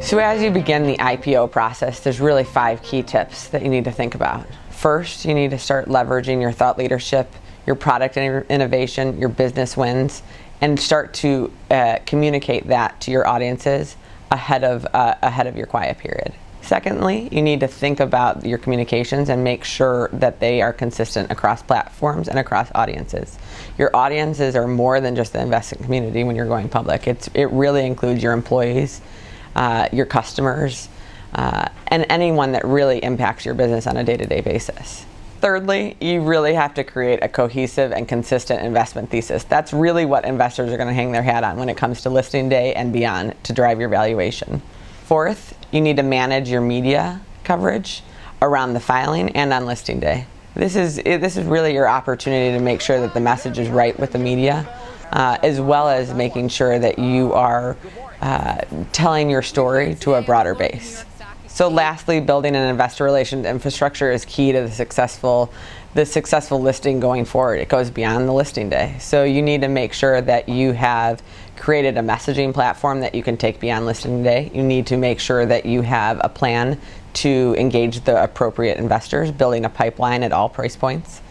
So as you begin the IPO process, there's really five key tips that you need to think about. First, you need to start leveraging your thought leadership, your product and innovation, your business wins, and start to uh, communicate that to your audiences ahead of, uh, ahead of your quiet period. Secondly, you need to think about your communications and make sure that they are consistent across platforms and across audiences. Your audiences are more than just the investing community when you're going public. It's, it really includes your employees, uh, your customers, uh, and anyone that really impacts your business on a day-to-day basis. Thirdly, you really have to create a cohesive and consistent investment thesis. That's really what investors are going to hang their hat on when it comes to listing day and beyond to drive your valuation. Fourth, you need to manage your media coverage around the filing and on listing day. This is, this is really your opportunity to make sure that the message is right with the media, uh, as well as making sure that you are uh, telling your story to a broader base. So lastly, building an investor relations infrastructure is key to the successful the successful listing going forward. It goes beyond the listing day. So you need to make sure that you have created a messaging platform that you can take beyond listing day. You need to make sure that you have a plan to engage the appropriate investors, building a pipeline at all price points.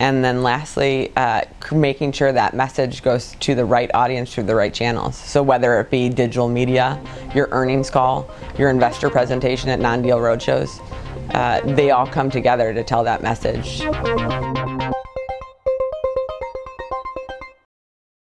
And then lastly, uh, making sure that message goes to the right audience through the right channels. So whether it be digital media, your earnings call, your investor presentation at non-deal roadshows, uh, they all come together to tell that message.